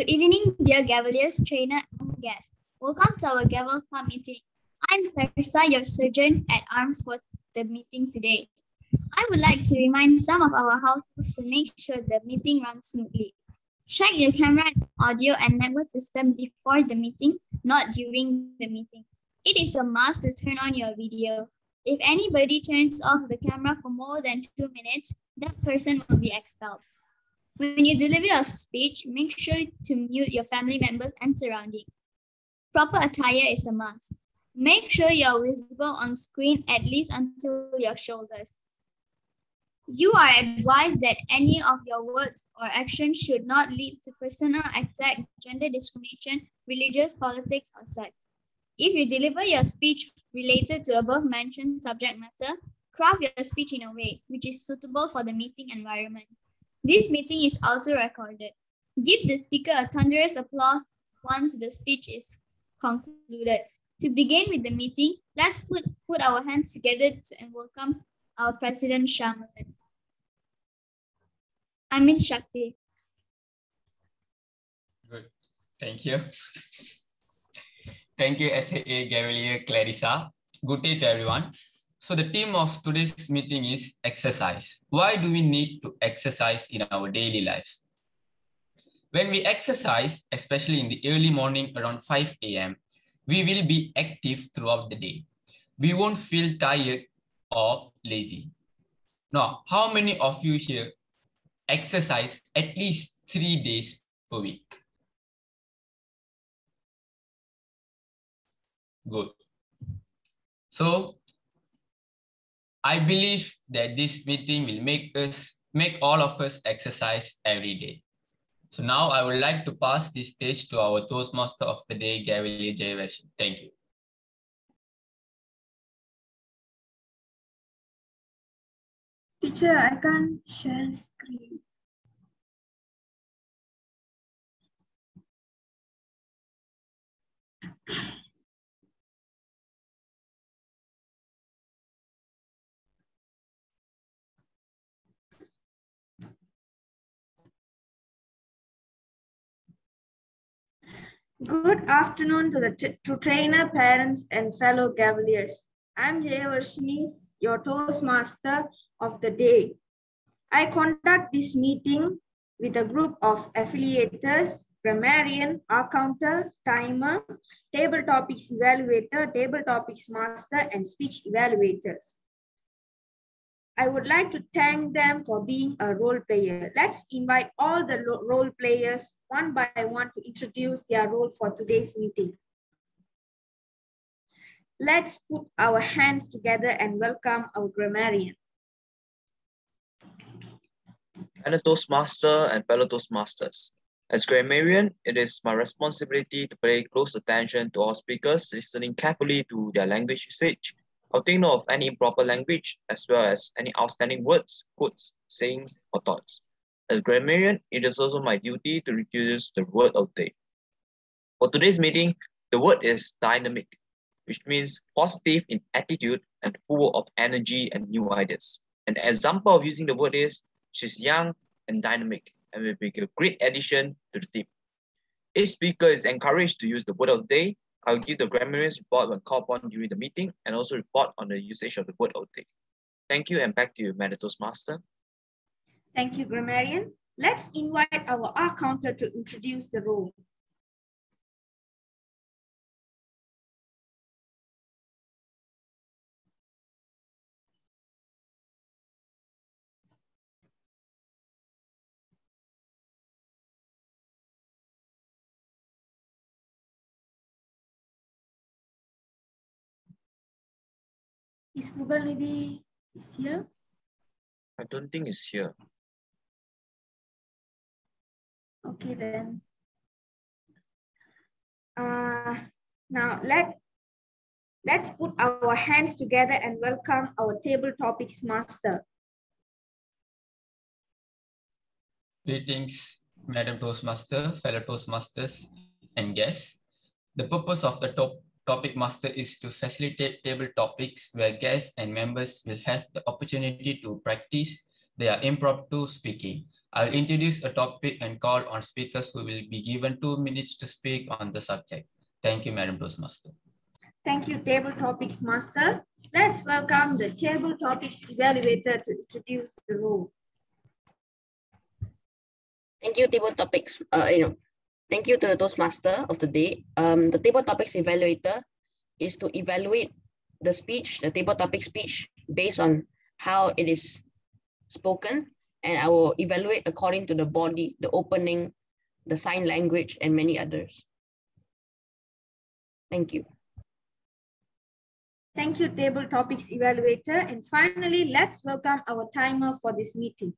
Good evening, dear Gaveliers, trainer, and guests. Welcome to our Gavel Club meeting. I'm Clarissa, your surgeon at arms for the meeting today. I would like to remind some of our households to make sure the meeting runs smoothly. Check your camera, audio, and network system before the meeting, not during the meeting. It is a must to turn on your video. If anybody turns off the camera for more than two minutes, that person will be expelled. When you deliver your speech, make sure to mute your family members and surrounding. Proper attire is a must. Make sure you're visible on screen at least until your shoulders. You are advised that any of your words or actions should not lead to personal attack, gender discrimination, religious, politics, or sex. If you deliver your speech related to above mentioned subject matter, craft your speech in a way which is suitable for the meeting environment. This meeting is also recorded. Give the speaker a thunderous applause once the speech is concluded. To begin with the meeting, let's put, put our hands together and welcome our President Shamalan. I'm in Shakti. Good. Thank you. Thank you, SAA Gavelier Clarissa. Good day to everyone. So the theme of today's meeting is exercise. Why do we need to exercise in our daily life? When we exercise, especially in the early morning around 5 a.m., we will be active throughout the day. We won't feel tired or lazy. Now, how many of you here exercise at least three days per week? Good. So I believe that this meeting will make us make all of us exercise every day. So now I would like to pass this stage to our Toastmaster of the day, Gavelier Jayavesh. Thank you. Teacher, I can't share screen. Good afternoon to the to trainer, parents, and fellow Cavaliers. I'm Jay Jeyaavaarshini, your Toastmaster of the day. I conduct this meeting with a group of affiliators, grammarian, accountant, timer, table topics evaluator, table topics master, and speech evaluators. I would like to thank them for being a role player. Let's invite all the role players one by one to introduce their role for today's meeting. Let's put our hands together and welcome our grammarian. Fellow Toastmaster and fellow Toastmasters. As grammarian, it is my responsibility to pay close attention to all speakers, listening carefully to their language usage Take note of any improper language as well as any outstanding words, quotes, sayings, or thoughts. As grammarian, it is also my duty to introduce the word of day. For today's meeting, the word is dynamic, which means positive in attitude and full of energy and new ideas. An example of using the word is, she's young and dynamic and will be a great addition to the team. Each speaker is encouraged to use the word of the day I'll give the grammarians report when called upon during the meeting and also report on the usage of the word outtake. Thank you and back to you, Madam Toastmaster. Thank you, grammarian. Let's invite our R counter to introduce the role. Is Nidhi is here? I don't think it's here. Okay then. Uh, now let let's put our hands together and welcome our table topics master. Greetings, Madam Toastmaster, fellow Toastmasters, and guests. The purpose of the top Topic Master is to facilitate table topics where guests and members will have the opportunity to practice their impromptu speaking. I'll introduce a topic and call on speakers who will be given two minutes to speak on the subject. Thank you, Madam Toastmaster. Thank you, Table Topics Master. Let's welcome the Table Topics Evaluator to introduce the rule. Thank you, Table Topics. Uh, you know, thank you to the Toastmaster of the day. Um, the Table Topics Evaluator is to evaluate the speech, the table topic speech, based on how it is spoken, and I will evaluate according to the body, the opening, the sign language, and many others. Thank you. Thank you, Table Topics Evaluator. And finally, let's welcome our timer for this meeting.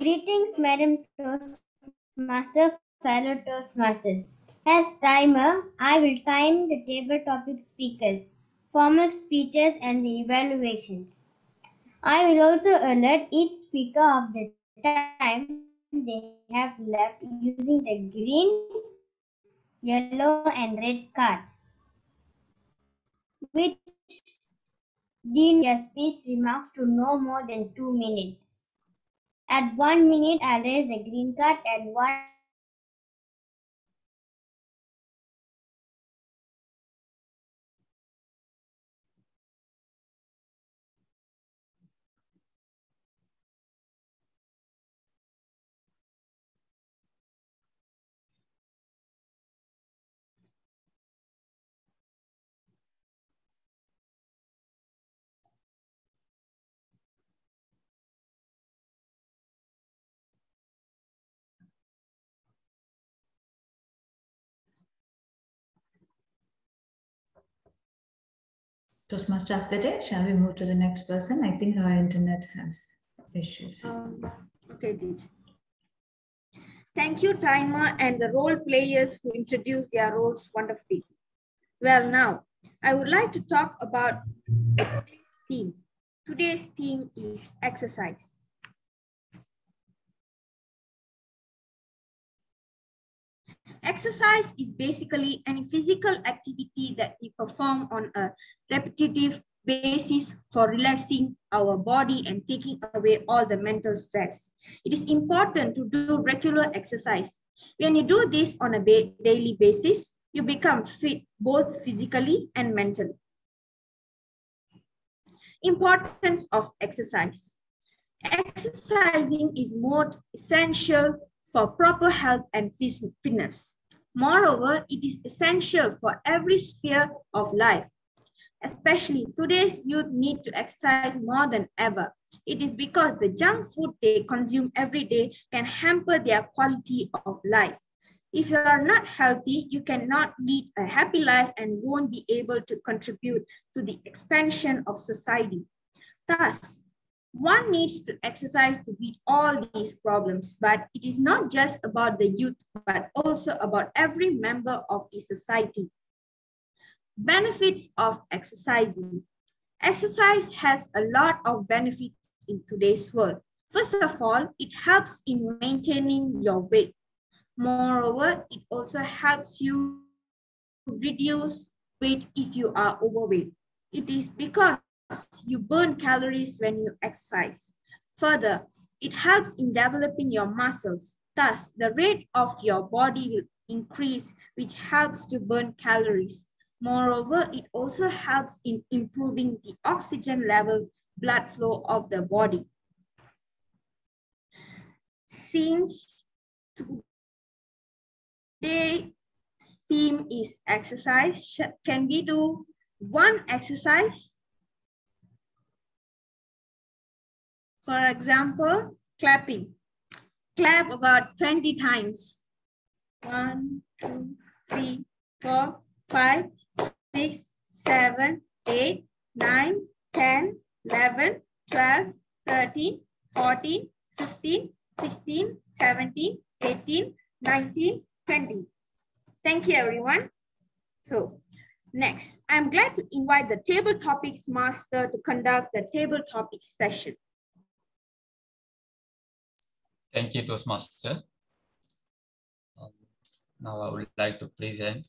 Greetings, Madam Toastmaster, fellow Toastmasters. As timer, I will time the table topic speakers, formal speeches, and the evaluations. I will also alert each speaker of the time they have left using the green, yellow, and red cards, which deem their speech remarks to no more than two minutes. At one minute, I'll raise a green card and one Toastmaster of the day, shall we move to the next person? I think our internet has issues. Um, okay, Dij. Thank you, timer, and the role players who introduced their roles wonderfully. Well, now, I would like to talk about the theme. Today's theme is exercise. Exercise is basically any physical activity that we perform on a repetitive basis for relaxing our body and taking away all the mental stress. It is important to do regular exercise. When you do this on a daily basis, you become fit both physically and mentally. Importance of exercise. Exercising is more essential for proper health and fitness. Moreover, it is essential for every sphere of life. Especially today's youth need to exercise more than ever. It is because the junk food they consume every day can hamper their quality of life. If you are not healthy, you cannot lead a happy life and won't be able to contribute to the expansion of society. Thus, one needs to exercise to beat all these problems, but it is not just about the youth, but also about every member of the society. Benefits of exercising. Exercise has a lot of benefits in today's world. First of all, it helps in maintaining your weight. Moreover, it also helps you reduce weight if you are overweight. It is because you burn calories when you exercise. Further, it helps in developing your muscles. Thus, the rate of your body will increase, which helps to burn calories. Moreover, it also helps in improving the oxygen level blood flow of the body. Since today theme is exercise, can we do one exercise For example, clapping. Clap about 20 times. One, two, three, four, five, six, seven, eight, nine, 10, 11, 12, 13, 14, 15, 16, 17, 18, 19, 20. Thank you, everyone. So next, I'm glad to invite the table topics master to conduct the table topics session. Thank you, Toastmaster. Um, now I would like to present.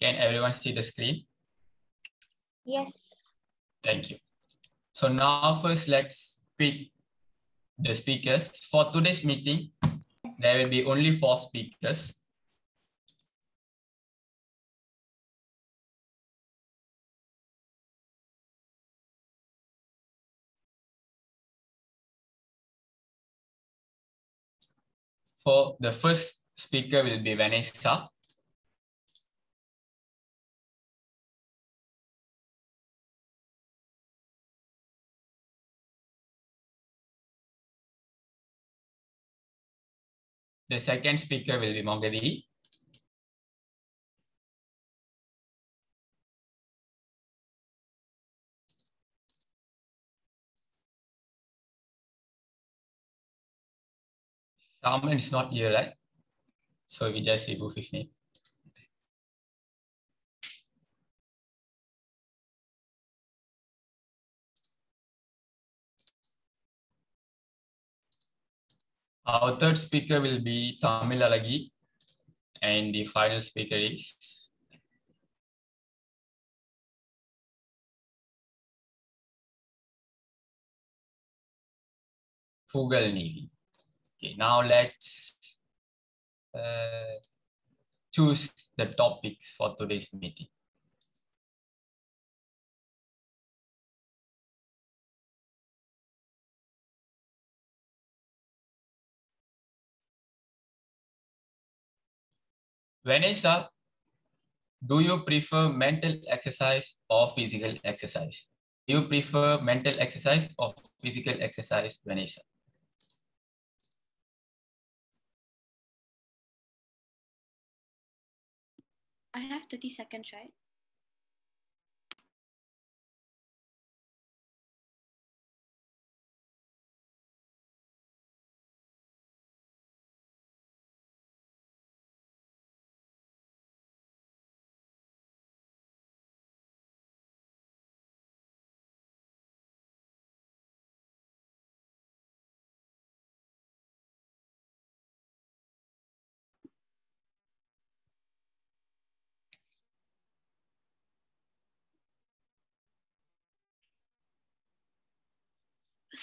Can everyone see the screen? Yes. Thank you. So now first let's pick the speakers. For today's meeting, there will be only four speakers. For the first speaker will be Vanessa. The second speaker will be Mogadi. Shaman is not here, right? So we just his name. Our third speaker will be Tamil Alagi. And the final speaker is Pugal Nidhi. Okay, now let's uh, choose the topics for today's meeting. Vanessa, do you prefer mental exercise or physical exercise? Do you prefer mental exercise or physical exercise, Vanessa? I have 30 seconds, right?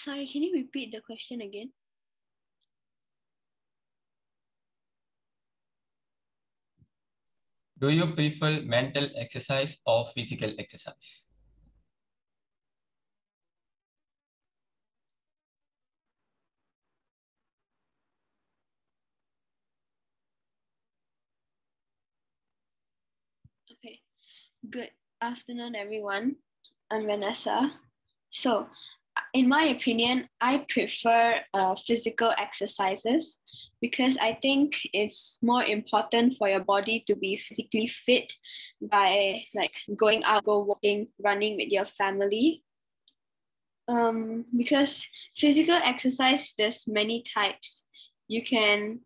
Sorry, can you repeat the question again? Do you prefer mental exercise or physical exercise? Okay. Good afternoon, everyone. I'm Vanessa. So, in my opinion, I prefer uh, physical exercises because I think it's more important for your body to be physically fit by like going out, go walking, running with your family. Um, because physical exercise, there's many types. You can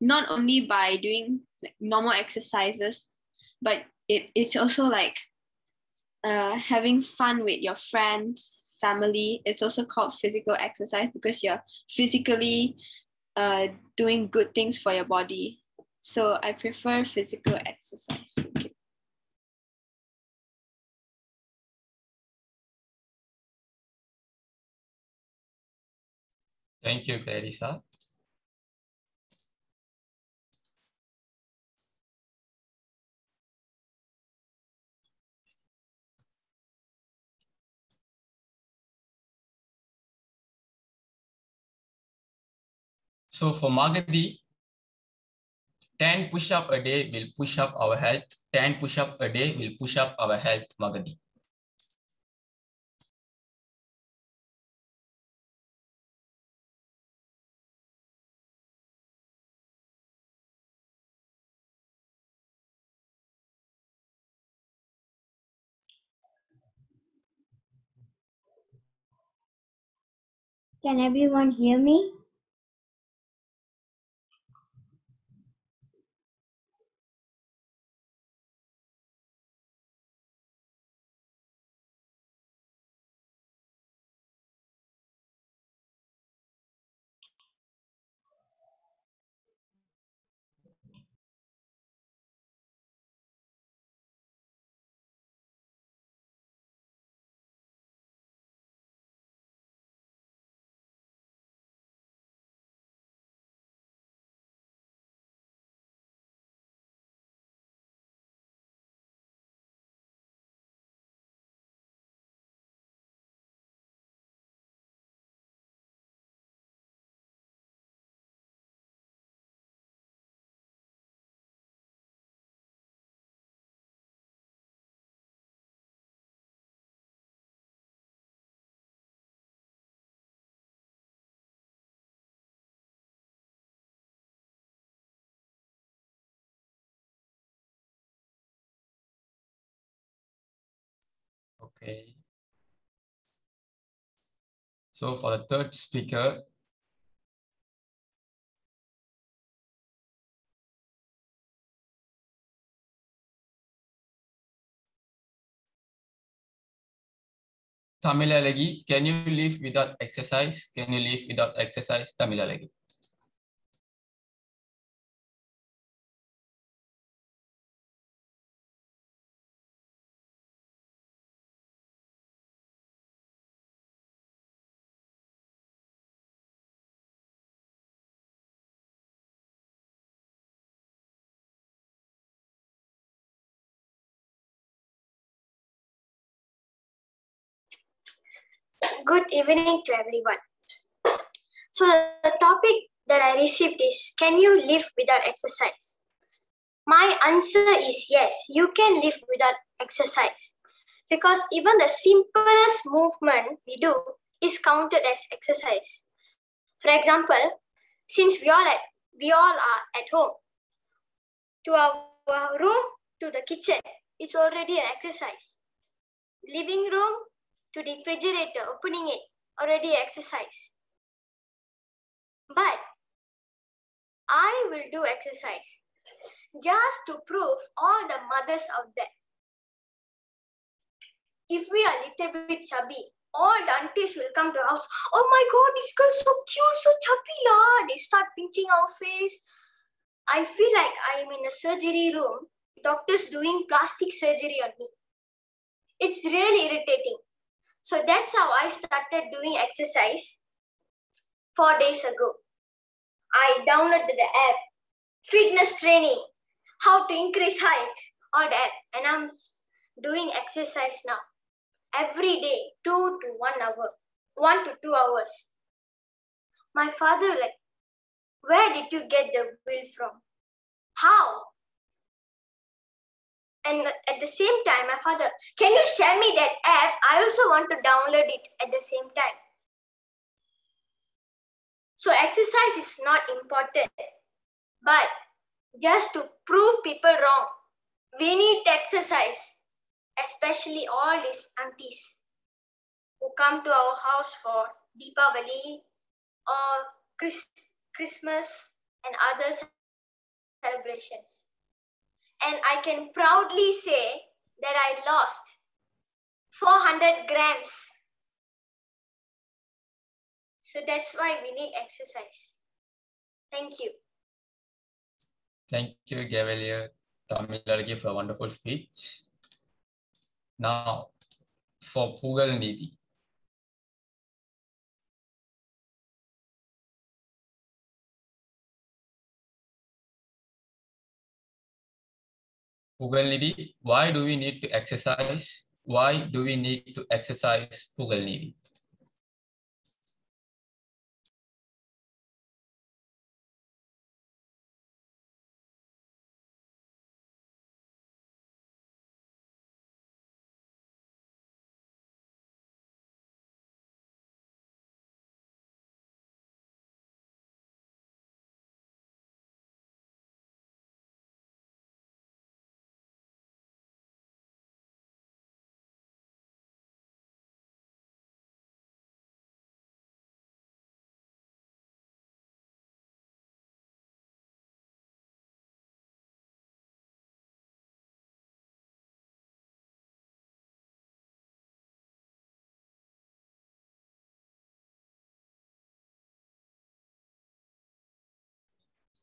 not only by doing like, normal exercises, but it, it's also like uh, having fun with your friends, family. It's also called physical exercise because you're physically uh, doing good things for your body. So I prefer physical exercise. Thank you. Thank you, Clarissa. So for Magadi, 10 push-up a day will push up our health. 10 push-up a day will push up our health, Magadi. Can everyone hear me? Okay. So for the third speaker, Tamilalagi, can you live without exercise? Can you live without exercise? Tamilalagi. Good evening to everyone. So the topic that I received is, can you live without exercise? My answer is yes, you can live without exercise. Because even the simplest movement we do is counted as exercise. For example, since we all, at, we all are at home, to our room to the kitchen, it's already an exercise. Living room to the refrigerator, opening it, already exercise. But I will do exercise just to prove all the mothers out there. If we are a little bit chubby, all the aunties will come to our house. Oh my god, this girl so cute, so chubby lah. They start pinching our face. I feel like I am in a surgery room, doctors doing plastic surgery on me. It's really irritating. So that's how I started doing exercise four days ago. I downloaded the app, fitness training, how to increase height, all that, and I'm doing exercise now every day, two to one hour, one to two hours. My father like, where did you get the will from? How? And at the same time, my father, can you share me that app? I also want to download it at the same time. So exercise is not important, but just to prove people wrong, we need exercise, especially all these aunties who come to our house for Deepavali or Chris Christmas and other celebrations. And I can proudly say that I lost 400 grams. So that's why we need exercise. Thank you. Thank you, Gavelier Tamilalagi, for a wonderful speech. Now, for Pugal Nidhi. Pugal Nidhi, why do we need to exercise? Why do we need to exercise Pugal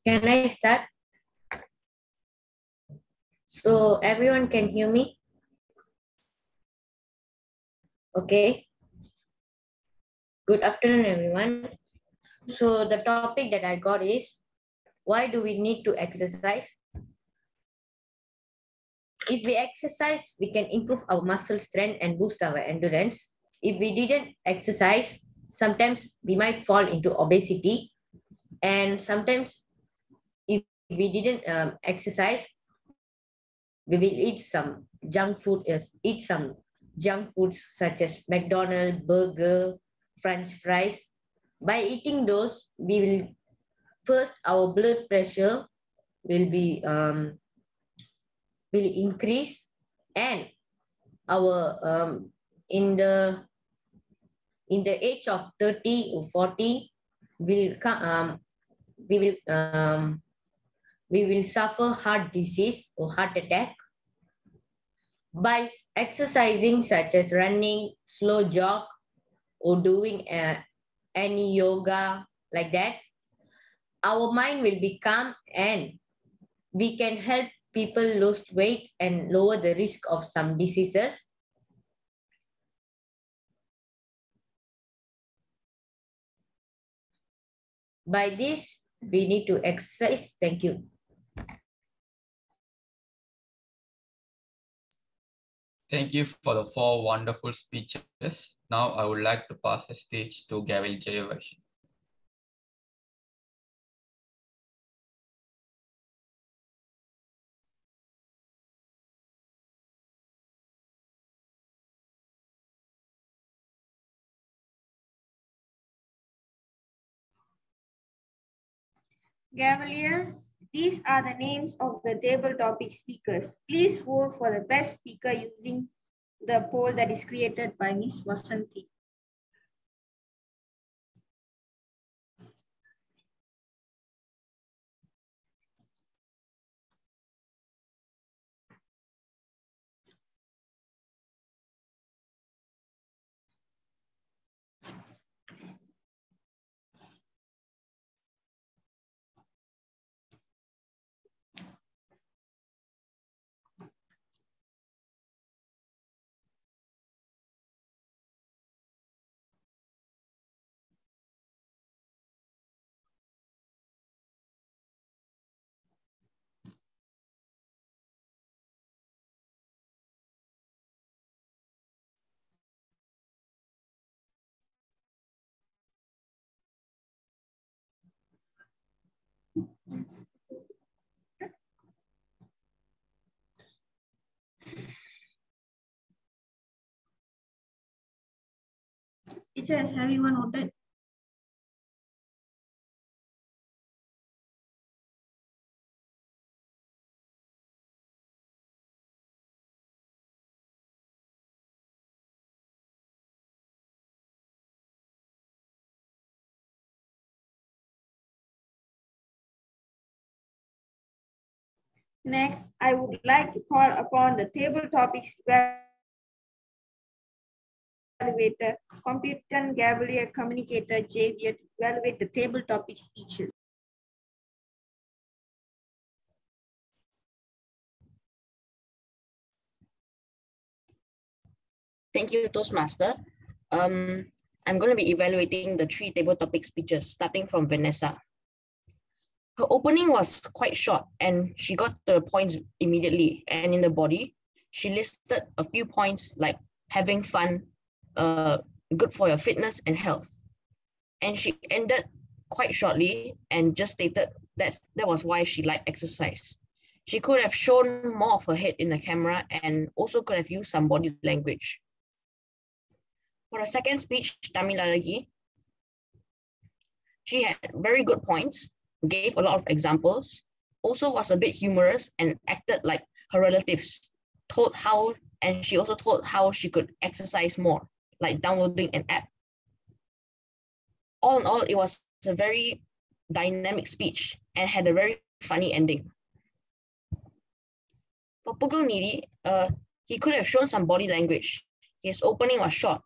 Can I start? So everyone can hear me? Okay. Good afternoon, everyone. So the topic that I got is, why do we need to exercise? If we exercise, we can improve our muscle strength and boost our endurance. If we didn't exercise, sometimes we might fall into obesity and sometimes we didn't um, exercise we will eat some junk food is eat some junk foods such as McDonald's, burger french fries. By eating those we will first our blood pressure will be um, will increase and our um, in the in the age of 30 or 40 will come um, we will um, we will suffer heart disease or heart attack by exercising such as running slow jog or doing uh, any yoga like that our mind will be calm and we can help people lose weight and lower the risk of some diseases By this, we need to exercise. Thank you. Thank you for the four wonderful speeches. Now I would like to pass the stage to Gavil Jayavarshi. Gaveliers, these are the names of the table topic speakers. Please vote for the best speaker using the poll that is created by Ms. Vasanti. Teacher, has everyone voted? Next, I would like to call upon the table topics evaluator, competent Gavelier communicator Javier to evaluate the table topic speeches. Thank you, Toastmaster. Um, I'm going to be evaluating the three table topic speeches, starting from Vanessa. Her opening was quite short and she got to the points immediately. And in the body, she listed a few points like having fun, uh, good for your fitness and health. And she ended quite shortly and just stated that that was why she liked exercise. She could have shown more of her head in the camera and also could have used some body language. For the second speech, Tamilalagi, she had very good points, gave a lot of examples, also was a bit humorous and acted like her relatives, told how, and she also told how she could exercise more, like downloading an app. All in all, it was a very dynamic speech and had a very funny ending. For Pugal Nidhi, uh, he could have shown some body language. His opening was short,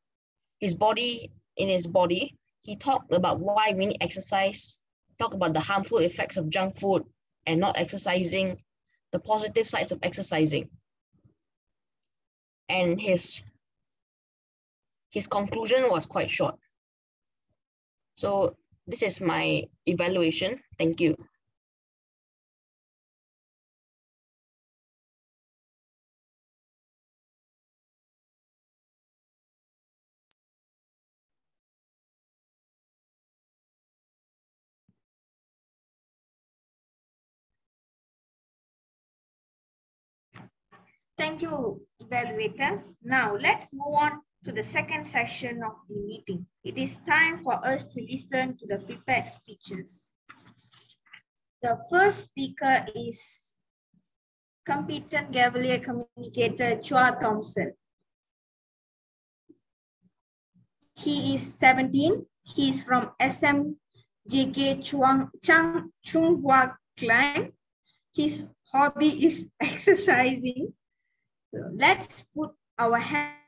his body in his body, he talked about why we need exercise, talk about the harmful effects of junk food and not exercising, the positive sides of exercising. And his, his conclusion was quite short. So this is my evaluation. Thank you. Thank you, evaluator. Now let's move on to the second session of the meeting. It is time for us to listen to the prepared speeches. The first speaker is competent Gavelier communicator Chua Thomson. He is 17. He is from SMJK Chuang, Chang, Chung Hua Clan. His hobby is exercising. So let's put our hands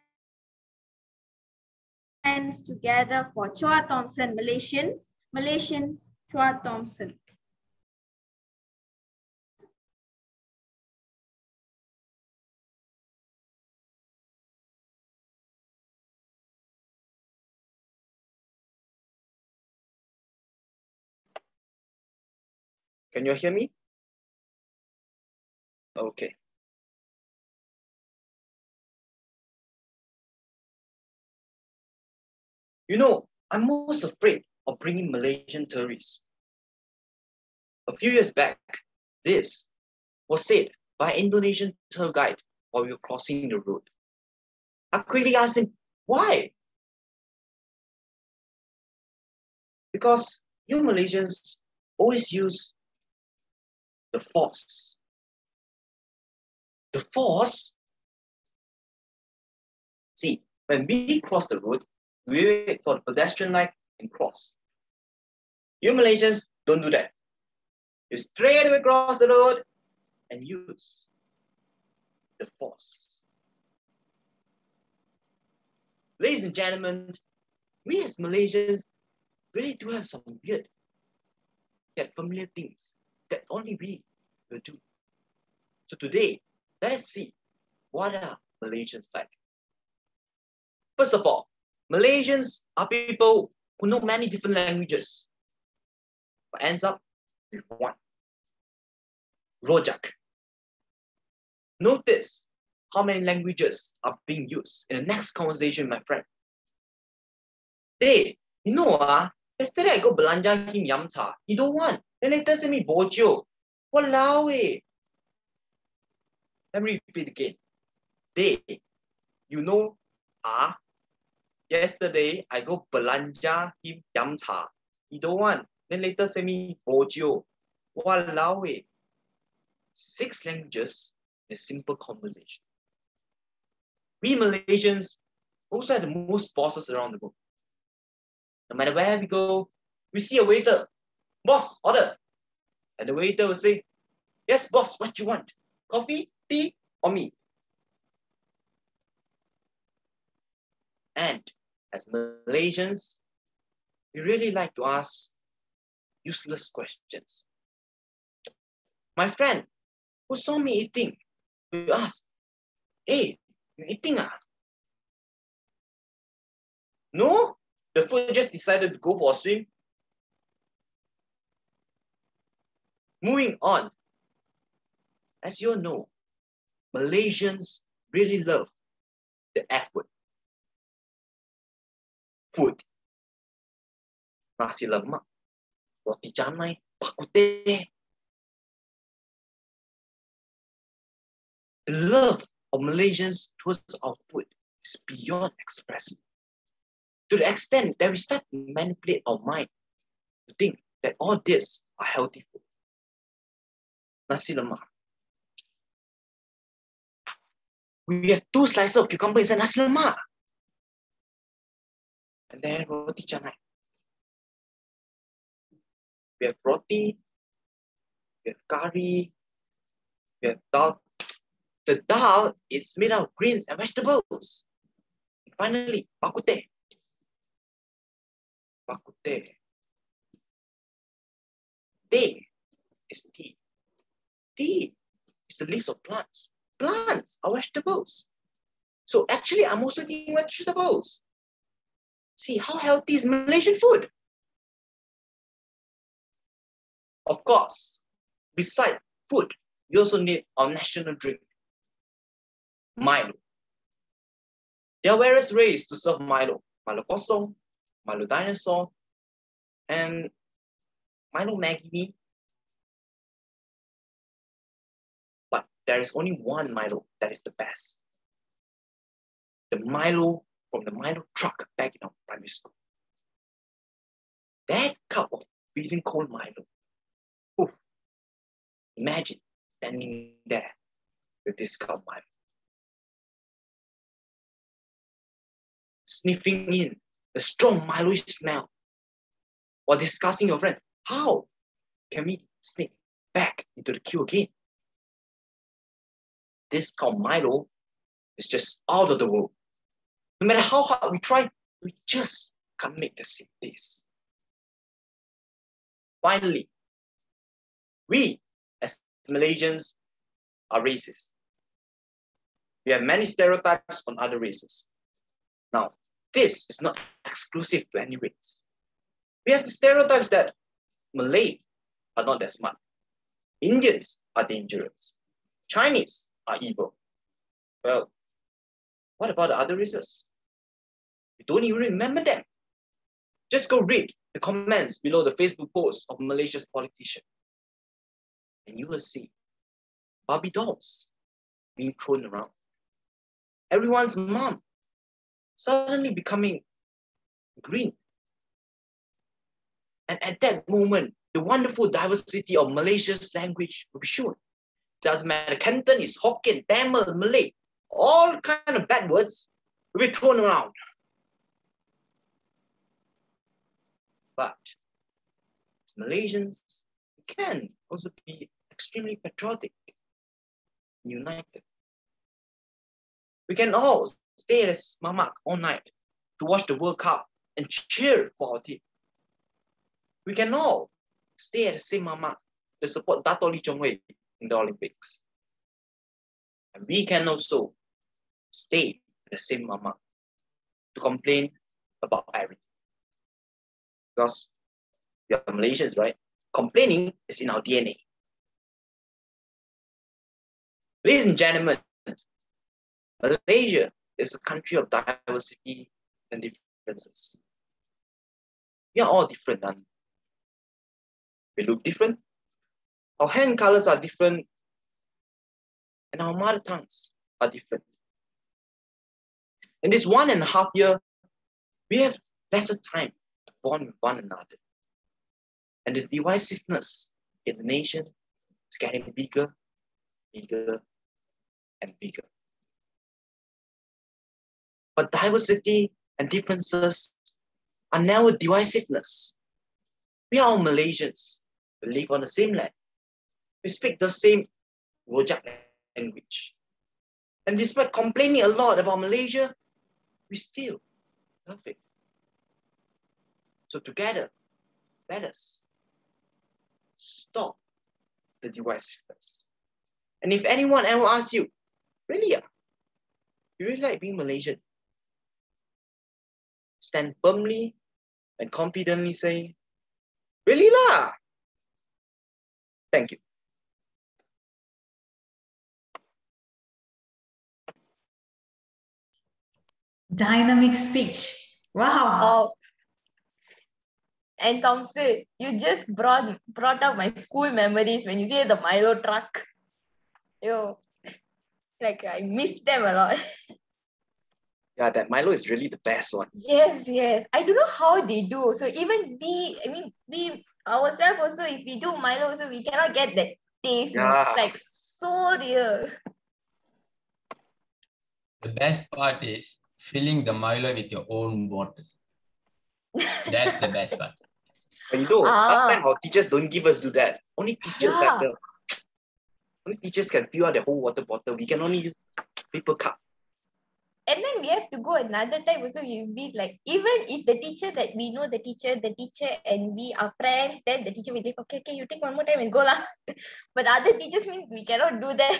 together for Chua Thomson, Malaysians. Malaysians, Chua Thomson. Can you hear me? Okay. You know, I'm most afraid of bringing Malaysian tourists. A few years back, this was said by an Indonesian tour guide while we were crossing the road. I quickly asked him, why? Because you Malaysians always use the force. The force? See, when we cross the road, we wait for the pedestrian light and cross. You Malaysians don't do that. You straight away cross the road and use the force. Ladies and gentlemen, we as Malaysians really do have some weird yet familiar things that only we will do. So today, let us see what are Malaysians like. First of all, Malaysians are people who know many different languages, but ends up with one. Rojak. Notice how many languages are being used in the next conversation, my friend. They, you know, ah, yesterday I go belanja him yam cha. He don't want. Then later send me bojo. Walao eh. Let me repeat again. They, you know, ah, yesterday I go belanja him yam cha. He don't want. Then later send me bojo. Walao eh. Six languages in a simple conversation. We Malaysians also have the most bosses around the world. No matter where we go, we see a waiter. Boss, order. And the waiter will say, Yes, boss, what you want? Coffee, tea, or me? And as Malaysians, we really like to ask useless questions. My friend who saw me eating, we ask, Hey, you eating ah? No, the food just decided to go for a swim. Moving on, as you all know, Malaysians really love the F word. Food. Nasi lemak, roti canai, bak kut teh. The love of Malaysians towards our food is beyond expressive. To the extent that we start to manipulate our mind to think that all this are healthy food. Nasi lemak. We have two slices of cucumber inside nasi lemak. Then roti canai. We have roti, we have curry, we have dal. The dal is made of greens and vegetables. And finally, bak kut teh. Bak kuteh. Teh is tea. Tea is the leaves of plants. Plants are vegetables. So actually, I'm also eating vegetables. See, how healthy is Malaysian food? Of course, besides food, we also need our national drink, hmm? Milo. There are various ways to serve Milo. Milo kosong, Milo dinosaur, and Milo Maggi. But there is only one Milo that is the best. The Milo from the Milo truck back in our primary school. That cup of freezing cold Milo. Oof. Imagine standing there with this cup of Milo. Sniffing in the strong Milo smell. While discussing your friend, how can we sneak back into the queue again? This called Milo is just out of the world. No matter how hard we try, we just can't make the same taste. Finally, we as Malaysians are racist. We have many stereotypes on other races. Now, this is not exclusive to any race. We have the stereotypes that Malay are not that smart. Indians are dangerous. Chinese are evil. Well, what about the other races? We don't even remember them. Just go read the comments below the Facebook post of Malaysia's politician. And you will see Barbie dolls being thrown around. Everyone's mom suddenly becoming green. And at that moment, the wonderful diversity of Malaysia's language will be shown. Doesn't matter, Cantonese, Hokkien, Tamil, Malay, all kind of bad words will be thrown around. But Malaysians, can also be extremely patriotic, united. We can all stay at Mamak all night to watch the World Cup and cheer for our team. We can all stay at the same Mamak to support Dato Lee Chong Wei in the Olympics. And we can also stay at the same Mamak to complain about everything. Because we are Malaysians, right? Complaining is in our DNA. Ladies and gentlemen, Malaysia is a country of diversity and differences. We are all different. And we look different. Our hand colors are different. And our mother tongues are different. In this one and a half year, we have lesser time bond with one another. And the divisiveness in the nation is getting bigger, bigger, and bigger. But diversity and differences are never divisiveness. We are all Malaysians. We live on the same land. We speak the same Rojak language. And despite complaining a lot about Malaysia, we still love it. So together, let us stop the divisiveness. And if anyone ever asks you, really, yeah, you really like being Malaysian? stand firmly and confidently say, really lah. Thank you. Dynamic speech. Wow. Oh. And Thomson, you just brought brought up my school memories when you say the Milo truck. Yo, like I miss them a lot. Yeah, that Milo is really the best one. Yes, yes. I don't know how they do. So even we, I mean, we ourselves also, if we do Milo, also we cannot get that taste. Yeah. It's like so real. The best part is filling the Milo with your own bottle. That's the best part. But you know, last Ah. time our teachers don't give us do that. Only teachers Yeah. have the only teachers can fill out the whole water bottle. We can only use paper cup. And then we have to go another time also. We be like, even if the teacher that we know the teacher, the teacher and we are friends, then the teacher will like, okay, okay, you take one more time and go lah. but other teachers mean we cannot do that.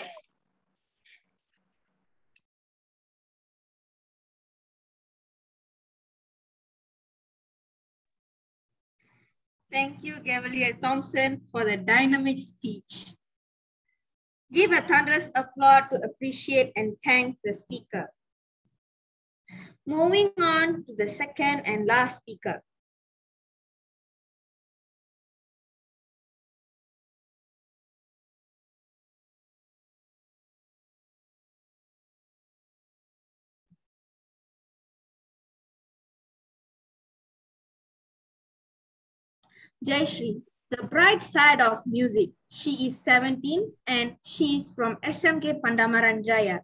Thank you, Gavelier Thomson, for the dynamic speech. Give a thunderous applause to appreciate and thank the speaker. Moving on to the second and last speaker. Jayashree, the bright side of music. She is 17 and she is from SMK Pandamaran Jaya.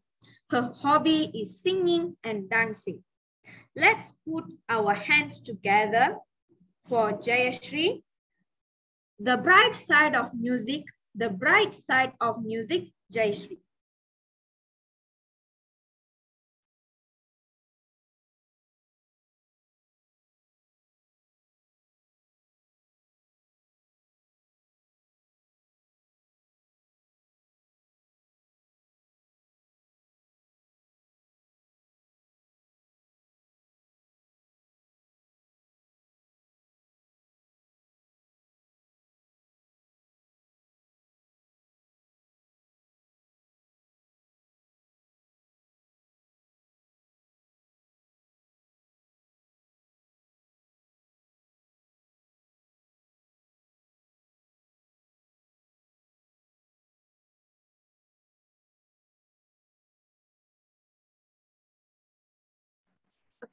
Her hobby is singing and dancing. Let's put our hands together for Jayashri. The bright side of music, the bright side of music, Jayashri.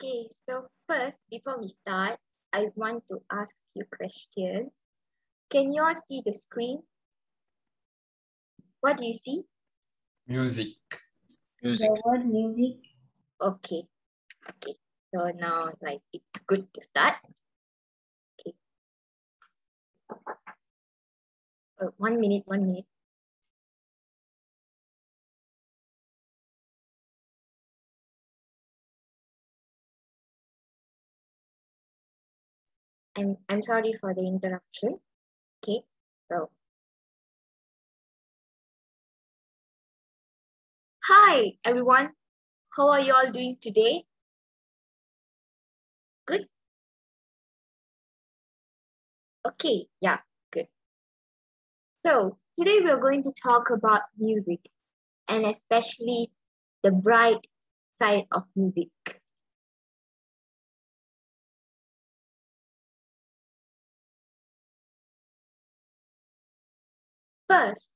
Okay, so first, before we start, I want to ask a few questions. Can you all see the screen? What do you see? Music. Music. The word music. Okay, okay. So now, like, it's good to start. Okay. Uh, one minute, one minute. I'm, I'm sorry for the interruption. Okay, so. Hi, everyone. How are you all doing today? Good? Okay, yeah, good. So today we're going to talk about music and especially the bright side of music. First,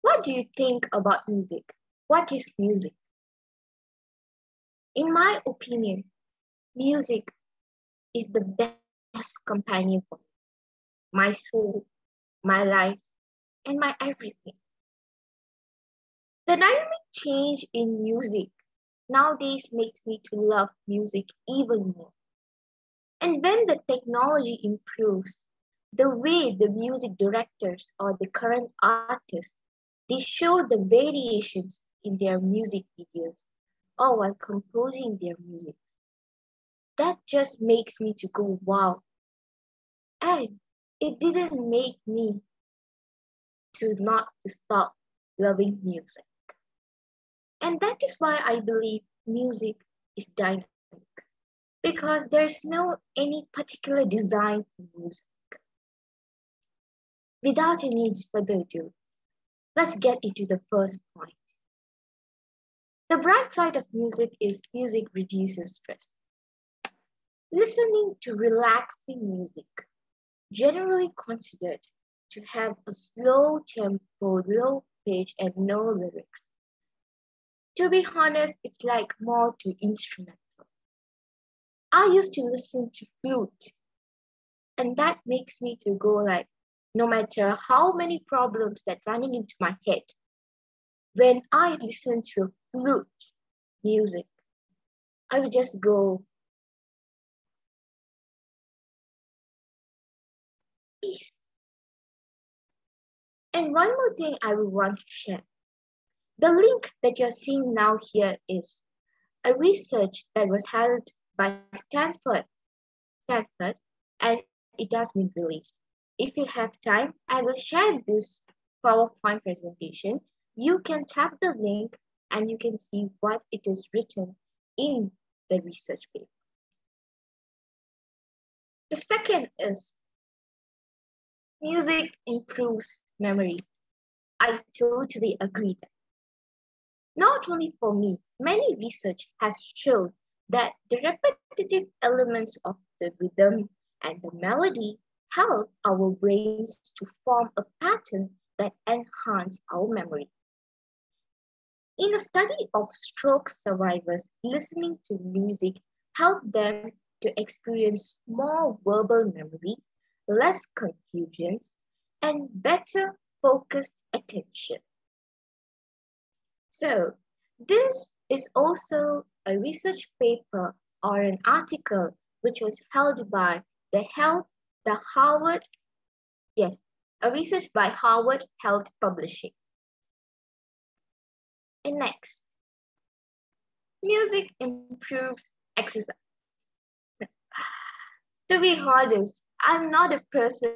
what do you think about music? What is music? In my opinion, music is the best companion for me, my soul, my life, and my everything. The dynamic change in music nowadays makes me to love music even more. And when the technology improves, the way the music directors or the current artists they show the variations in their music videos or while composing their music. That just makes me to go wow. And it didn't make me to not to stop loving music. And that is why i believe music is dynamic because there's no any particular design for music Without any further ado, let's get into the first point. The bright side of music is music reduces stress. Listening to relaxing music, generally considered to have a slow tempo, low pitch, and no lyrics. To be honest, it's like more to instrumental. I used to listen to flute, and that makes me to go like no matter how many problems that running into my head, when I listen to flute music, I would just go, peace. And one more thing I would want to share. The link that you're seeing now here is a research that was held by Stanford, Stanford, and it has been released. If you have time, I will share this PowerPoint presentation. You can tap the link and you can see what it is written in the research paper. The second is music improves memory. I totally agree that. Not only for me, many research has shown that the repetitive elements of the rhythm and the melody help our brains to form a pattern that enhance our memory. In a study of stroke survivors, listening to music helped them to experience more verbal memory, less confusions, and better focused attention. So this is also a research paper or an article which was held by the health, the Harvard, yes, a research by Harvard Health Publishing. And next, music improves exercise. to be honest, I'm not a person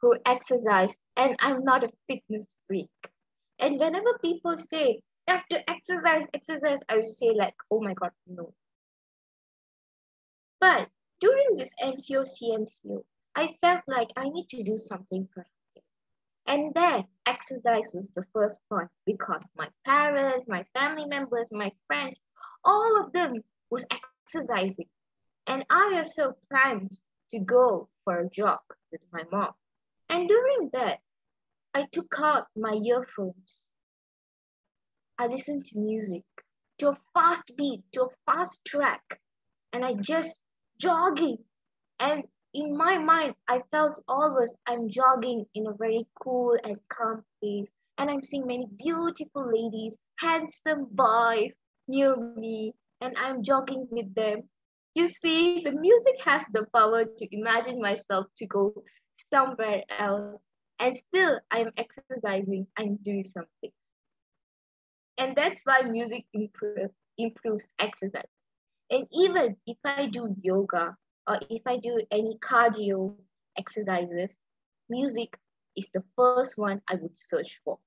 who exercise and I'm not a fitness freak. And whenever people say, you have to exercise, exercise, I would say like, oh my God, no. But during this MCO, CMCO, I felt like I need to do something proactive. And then exercise was the first point because my parents, my family members, my friends, all of them was exercising. And I also planned to go for a jog with my mom. And during that, I took out my earphones. I listened to music, to a fast beat, to a fast track, and I just jogging. And in my mind, I felt always I'm jogging in a very cool and calm place. And I'm seeing many beautiful ladies, handsome boys near me, and I'm jogging with them. You see, the music has the power to imagine myself to go somewhere else. And still, I'm exercising and doing something. And that's why music improve, improves exercise. And even if I do yoga or if I do any cardio exercises, music is the first one I would search for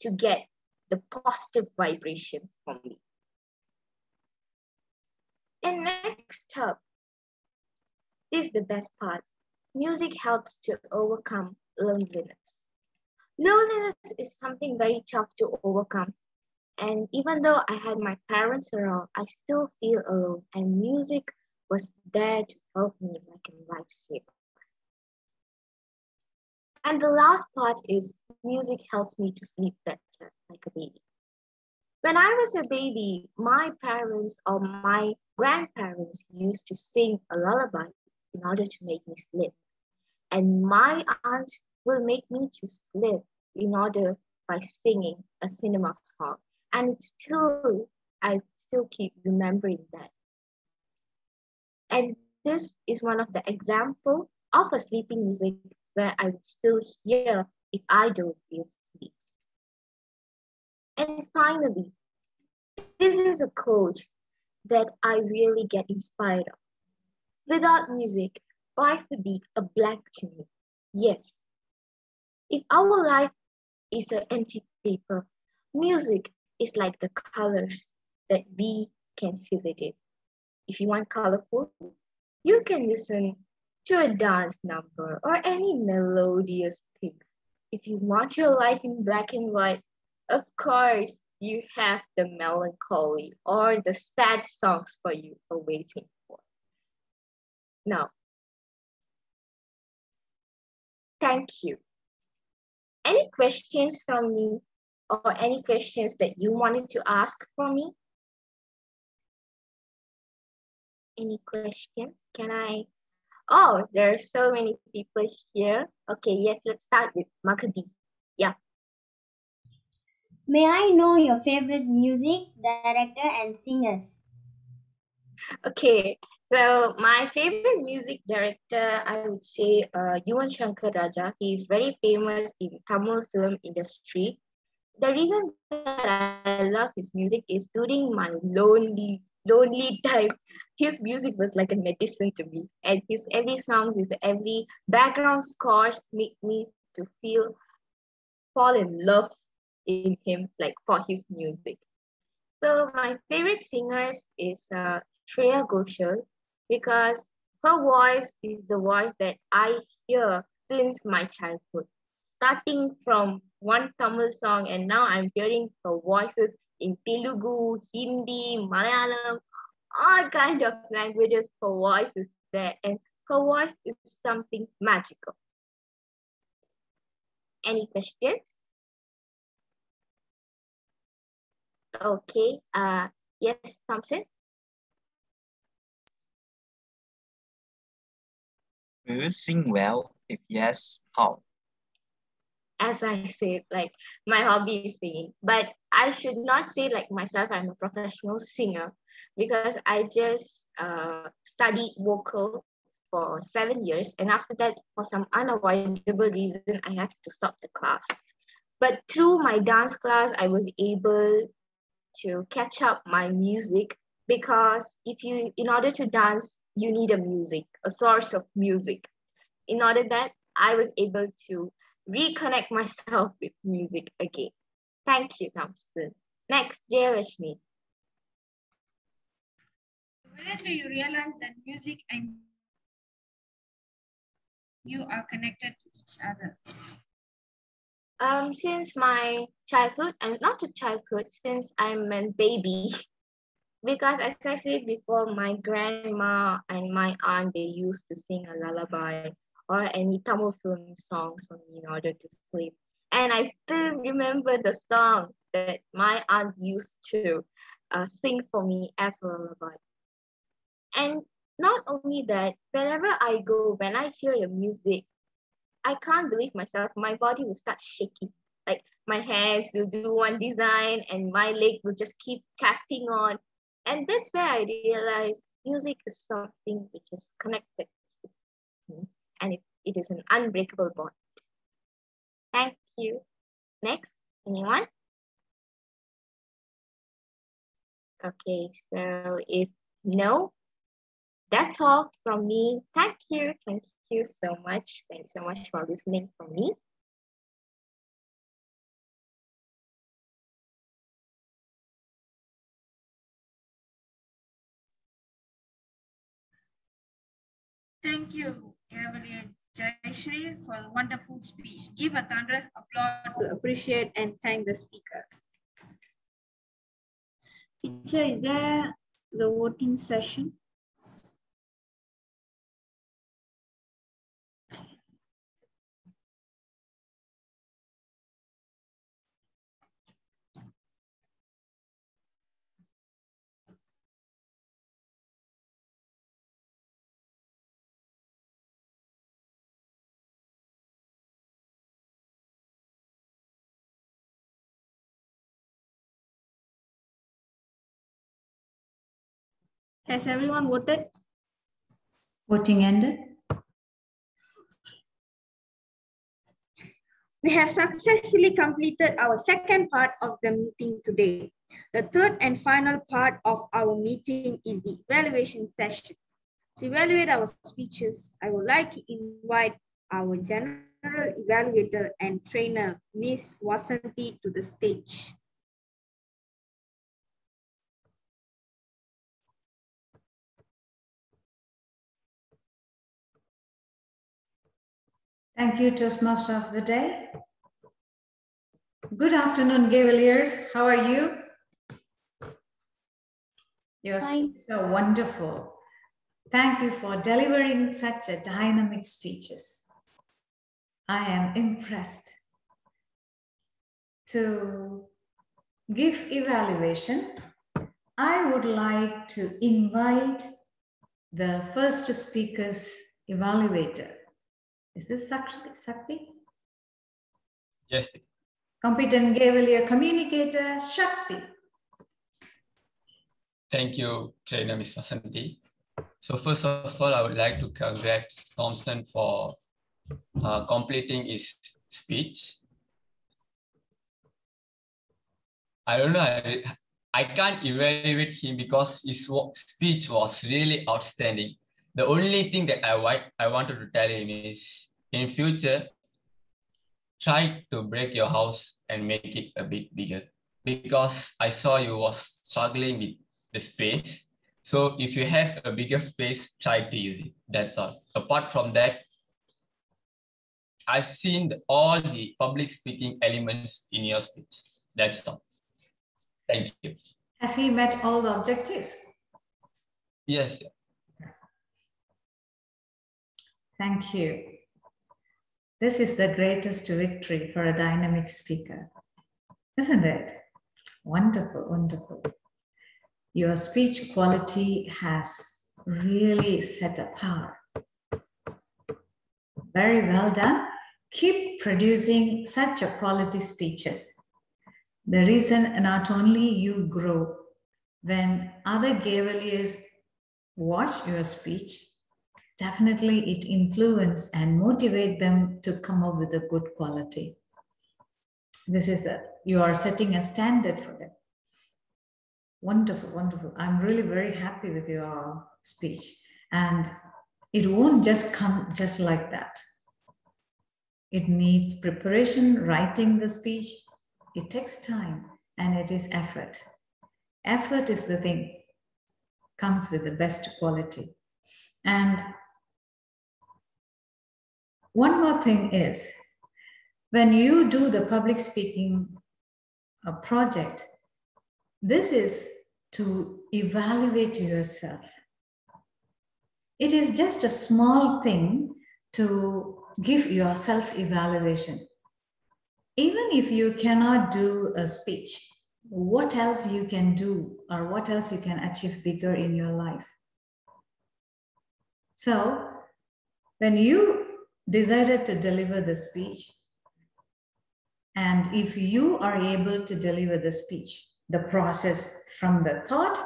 to get the positive vibration from me. And next up, this is the best part. Music helps to overcome loneliness. Loneliness is something very tough to overcome and even though I had my parents around, I still feel alone. And music was there to help me like a lifesaver. And the last part is music helps me to sleep better like a baby. When I was a baby, my parents or my grandparents used to sing a lullaby in order to make me sleep. And my aunt will make me to sleep in order by singing a cinema song and still I still keep remembering that. And this is one of the example of a sleeping music where I would still hear if I don't feel sleep. And finally, this is a quote that I really get inspired of. Without music, life would be a blank to me. Yes. If our life is an empty paper, music is like the colors that we can fill it in. If you want colorful, you can listen to a dance number or any melodious thing. If you want your life in black and white, of course, you have the melancholy or the sad songs for you awaiting for. Now, thank you. Any questions from me or any questions that you wanted to ask for me? Any questions? Can I? Oh, there are so many people here. Okay, yes, let's start with Makadi. Yeah. May I know your favorite music director and singers? Okay, so my favorite music director, I would say uh, Yuvan Shankar Raja. He's very famous in Tamil film industry the reason that I love his music is during my lonely, lonely time, his music was like a medicine to me. And his every song, his every background scores make me to feel fall in love in him, like for his music. So my favorite singers is uh, Shreya Ghoshal because her voice is the voice that I hear since my childhood starting from one Tamil song and now I'm hearing her voices in Telugu, Hindi, Malayalam, all kind of languages. Her voice is there and her voice is something magical. Any questions? Okay, uh, yes, Thomson? Do you sing well? If yes, how? As I said, like my hobby is singing. But I should not say like myself, I'm a professional singer because I just uh, studied vocal for seven years. And after that, for some unavoidable reason, I have to stop the class. But through my dance class, I was able to catch up my music because if you, in order to dance, you need a music, a source of music. In order that I was able to reconnect myself with music again. Thank you, Thomson. Next, Jayalashmi. When do you realize that music and you are connected to each other? Um, since my childhood, and not to childhood, since I'm a baby, because as I said before, my grandma and my aunt, they used to sing a lullaby or any Tamil film songs for me in order to sleep. And I still remember the song that my aunt used to uh, sing for me as a lullaby. And not only that, wherever I go, when I hear the music, I can't believe myself. My body will start shaking. Like my hands will do one design and my leg will just keep tapping on. And that's where I realized music is something which is connected and it, it is an unbreakable bond. Thank you. Next, anyone? Okay, so if no, that's all from me. Thank you. Thank you so much. Thank you so much for listening from me. Thank you, Gavelier Jayashri, for a wonderful speech. Give a thunderous applause to appreciate and thank the speaker. Teacher, is there the voting session? Has everyone voted? Voting ended. We have successfully completed our second part of the meeting today. The third and final part of our meeting is the evaluation sessions. To evaluate our speeches, I would like to invite our general evaluator and trainer, Ms. Vasanti, to the stage. Thank you, Toastmaster of the day. Good afternoon, Gaveliers. How are you? Your speeches are wonderful. Thank you for delivering such a dynamic speeches. I am impressed. To give evaluation, I would like to invite the first speaker's evaluator. Is this Sakti? Shakti? Yes. Competent Gavelier communicator, Shakti. Thank you, trainer Ms. Vasanti. So first of all, I would like to congratulate Thomson for uh, completing his speech. I don't know, I, I can't evaluate him because his speech was really outstanding. The only thing that I, I wanted to tell him is in future, try to break your house and make it a bit bigger because I saw you was struggling with the space. So if you have a bigger space, try to use it. That's all. Apart from that, I've seen all the public speaking elements in your speech. That's all. Thank you. Has he met all the objectives? Yes. Thank you. This is the greatest victory for a dynamic speaker, isn't it? Wonderful, wonderful. Your speech quality has really set apart. Very well done. Keep producing such a quality speeches. The reason not only you grow, when other Gaveliers watch your speech, definitely it influence and motivate them to come up with a good quality. This is a, you are setting a standard for them. Wonderful, wonderful. I'm really very happy with your speech. And it won't just come just like that. It needs preparation, writing the speech. It takes time and it is effort. Effort is the thing, comes with the best quality. And one more thing is when you do the public speaking uh, project, this is to evaluate yourself. It is just a small thing to give your self evaluation. Even if you cannot do a speech, what else you can do or what else you can achieve bigger in your life? So, when you decided to deliver the speech, and if you are able to deliver the speech, the process from the thought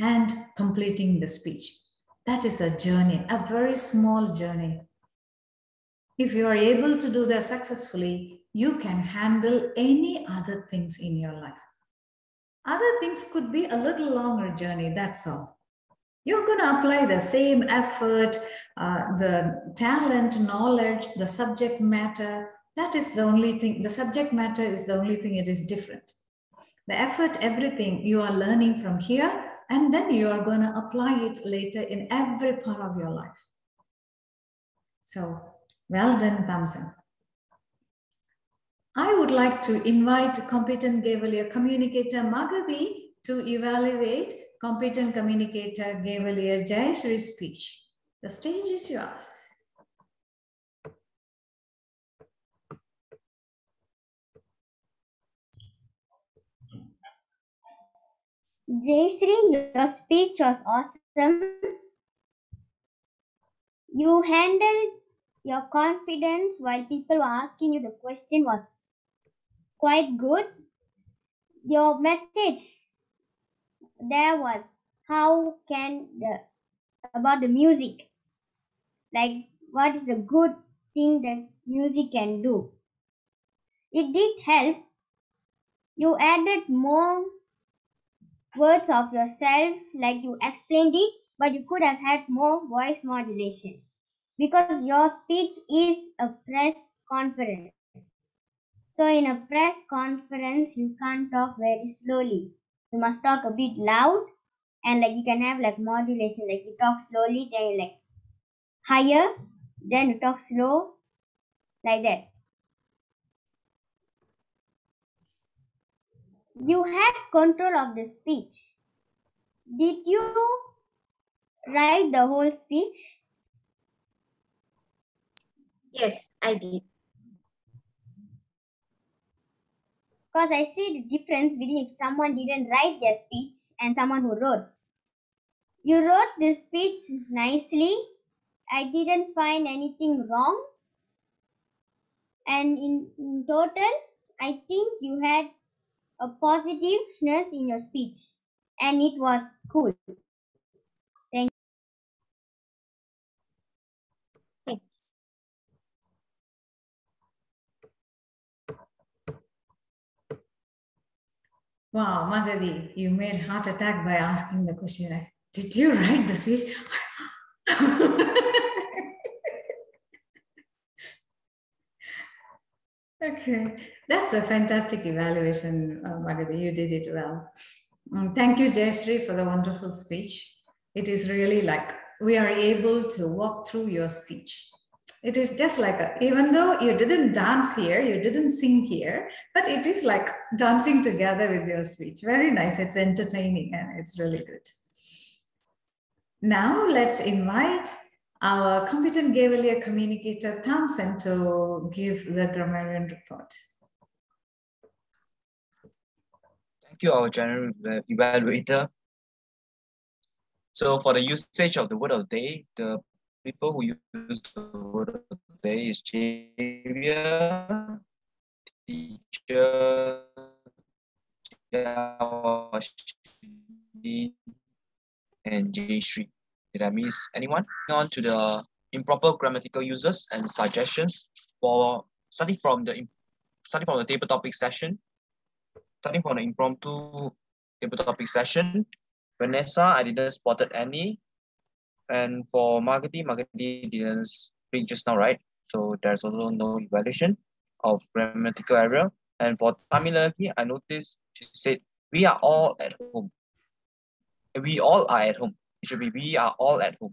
and completing the speech, that is a journey, a very small journey. If you are able to do that successfully, you can handle any other things in your life. Other things could be a little longer journey, that's all you're going to apply the same effort, uh, the talent, knowledge, the subject matter. That is the only thing. The subject matter is the only thing it is different. The effort, everything you are learning from here, and then you are going to apply it later in every part of your life. So, well done, Thomson. I would like to invite competent Gavelier communicator Magadi to evaluate competent communicator Gavelier Jayashree's speech. The stage is yours. Jayashree, your speech was awesome. You handled your confidence while people were asking you the question was quite good. Your message there was how can the about the music? Like what is the good thing that music can do? It did help. You added more words of yourself like you explained it but you could have had more voice modulation. Because your speech is a press conference. So in a press conference you can't talk very slowly you must talk a bit loud and like you can have like modulation. Like you talk slowly then you like higher then you talk slow like that. You had control of the speech. Did you write the whole speech? Yes i did because I see the difference between if someone didn't write their speech and someone who wrote. You wrote this speech nicely. I didn't find anything wrong. And in, in total, I think you had a positiveness in your speech and it was cool. Thank Wow, Magadi, you made heart attack by asking the question. Did you write the speech? okay, that's a fantastic evaluation, uh. You did it well. Um, thank you, Jayashree, for the wonderful speech. It is really like we are able to walk through your speech it is just like a, even though you didn't dance here you didn't sing here but it is like dancing together with your speech very nice it's entertaining and it's really good now let's invite our competent Gavelier communicator Thomson to give the grammarian report. Thank you, our general uh, evaluator. So for the usage of the word of the day, the people who use the word today is Javier, teacher, and Jayshree. Did I miss anyone? On to the improper grammatical uses and suggestions for starting from the starting from the table topic session. Starting from the impromptu table topic session. Vanessa, I didn't spotted any. And for Margati, Margati didn't speak just now, right? So there's also no evaluation of grammatical error. And for Tamilagi, I noticed she said, we are all at home. We all are at home. It should be we are all at home.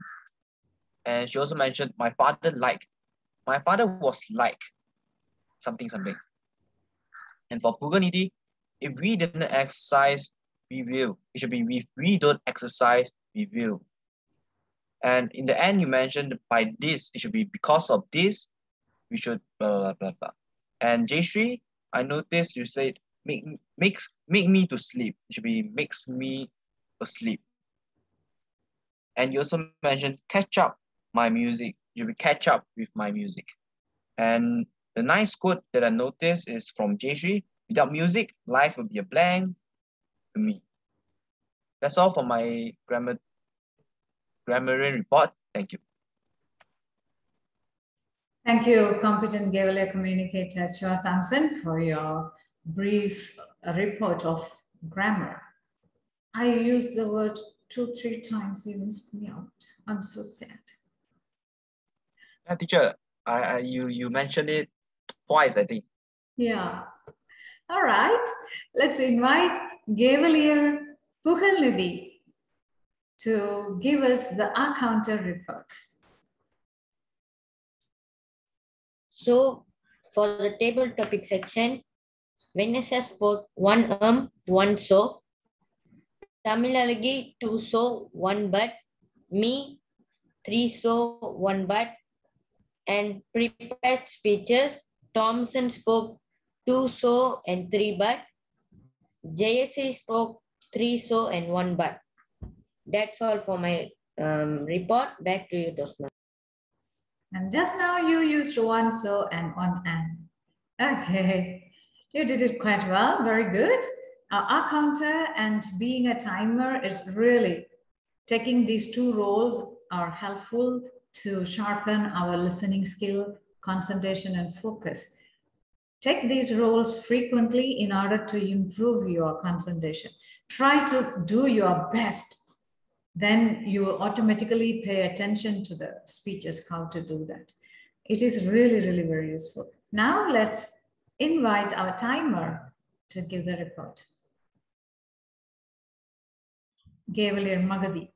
And she also mentioned my father like. My father was like something something. And for Pugal Nidhi, if we didn't exercise, we will. It should be if we don't exercise, we will. And in the end, you mentioned by this, it should be because of this, we should blah blah blah blah. And Jayshree, I noticed you said make makes make me to sleep. It should be makes me asleep. And you also mentioned catch up my music. You will catch up with my music. And the nice quote that I noticed is from Jayshree. Without music, life will be a blank to me. That's all for my grammar grammarian report. Thank you. Thank you, competent Gavelier communicator Chua Thomson, for your brief report of grammar. I used the word two, three times. You missed me out. I'm so sad. Yeah, teacher, I, I you you mentioned it twice, I think. Yeah. All right. Let's invite Gavelier Puhalnidhi to give us the R counter report. So for the table topic section, Vanessa spoke one um, one so. Tamilagi, two so, one but. Me, three so, one but. And prepared speeches, Thomson spoke two so and three but. JSA spoke three so and one but. That's all for my um, report. Back to you, Tosma. And just now you used one so and one and. Okay, you did it quite well. Very good. Uh, our counter and being a timer is really taking these two roles are helpful to sharpen our listening skill, concentration, and focus. Take these roles frequently in order to improve your concentration. Try to do your best then you automatically pay attention to the speeches, how to do that. It is really, really very useful. Now let's invite our timer to give the report. Gavelier Magadi.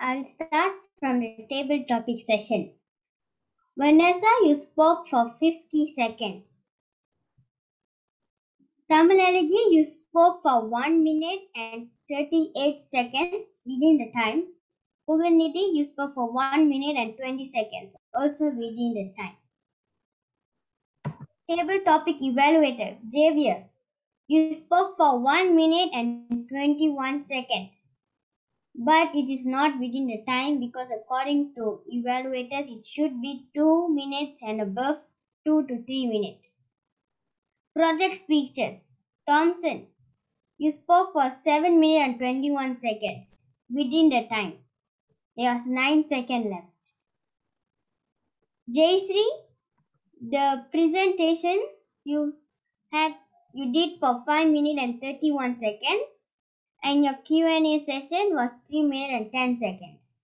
I'll start from the table topic session. Vanessa, you spoke for 50 seconds. Tamilalagi, you spoke for 1 minute and 38 seconds within the time. Pugal Nidhi, you spoke for 1 minute and 20 seconds, also within the time. Table topic evaluator, Javier, you spoke for 1 minute and 21 seconds. But it is not within the time because according to evaluators, it should be 2 minutes and above 2 to 3 minutes. Project speeches, Thomson, you spoke for 7 minutes and 21 seconds within the time. There was 9 seconds left. Jayshree, the presentation you had you did for 5 minutes and 31 seconds and your Q&A session was 3 minutes and 10 seconds.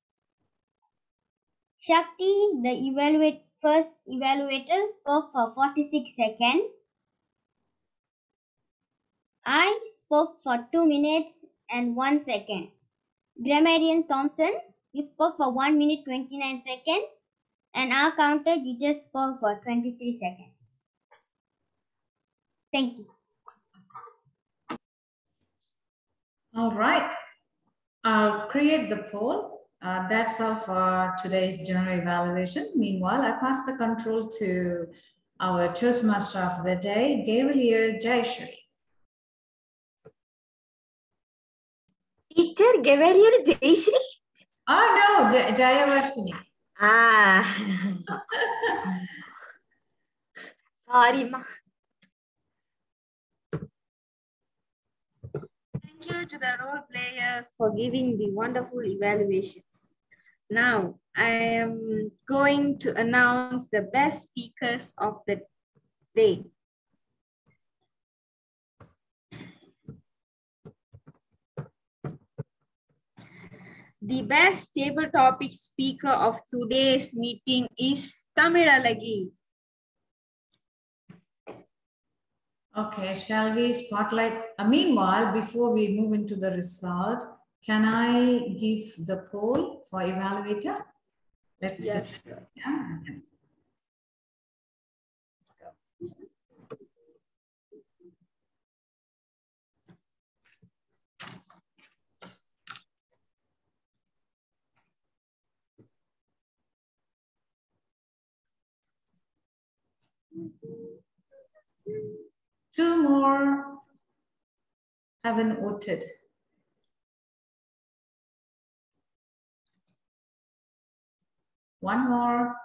Shakti, the evaluate first evaluator spoke for 46 seconds I spoke for 2 minutes and 1 second. Grammarian Thomson, you spoke for 1 minute 29 seconds. And our counter, you just spoke for 23 seconds. Thank you. All right. I'll create the poll. Uh, that's all for today's general evaluation. Meanwhile, I pass the control to our Toastmaster of the day, Gavelier Jayshree. Teacher Gavelier Jayshree? Oh no, J- Jeyaavaarshini. Ah. Sorry, ma. Thank you, you to the role players for giving the wonderful evaluations. Now, I am going to announce the best speakers of the day. The best table topic speaker of today's meeting is Tamilagi. Okay, shall we spotlight? Uh, meanwhile, before we move into the result, can I give the poll for evaluator? Let's Yes, yeah. Two more haven't voted. One more.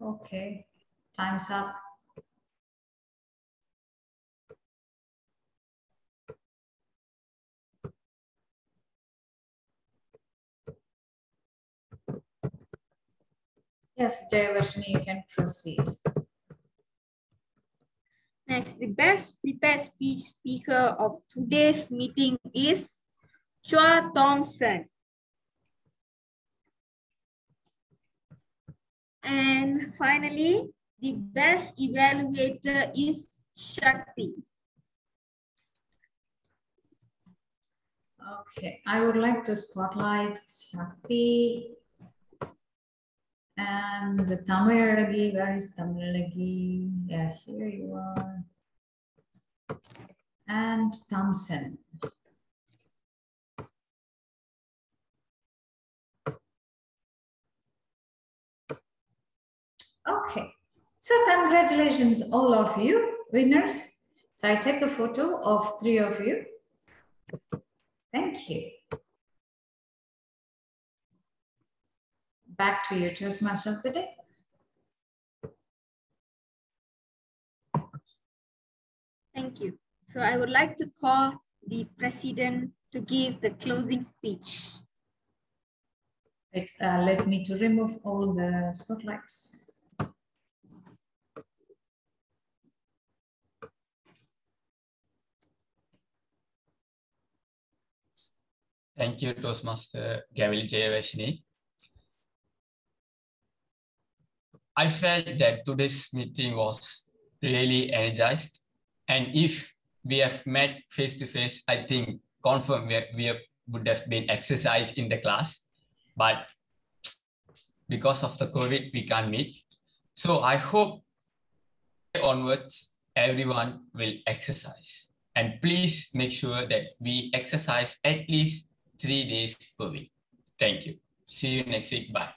Okay, time's up. Yes, Jeyaavaarshini, you can proceed. Next, the best prepared speech speaker of today's meeting is Chua Thomson. And finally, the best evaluator is Shakti. Okay, I would like to spotlight Shakti and Tamilagi. Where is Tamilagi? Yeah, here you are. And Thomson. Okay, so congratulations all of you winners. So I take a photo of three of you. Thank you. Back to you, Toastmaster of the day. Thank you. So I would like to call the president to give the closing speech. Wait, uh, let me to remove all the spotlights. Thank you, Toastmaster Gavil Jeyaavaarshini. I felt that today's meeting was really energized. And if we have met face to face, I think confirm we, we would have been exercised in the class. But because of the COVID, we can't meet. So I hope onwards, everyone will exercise. And please make sure that we exercise at least three days per week. Thank you. See you next week. Bye.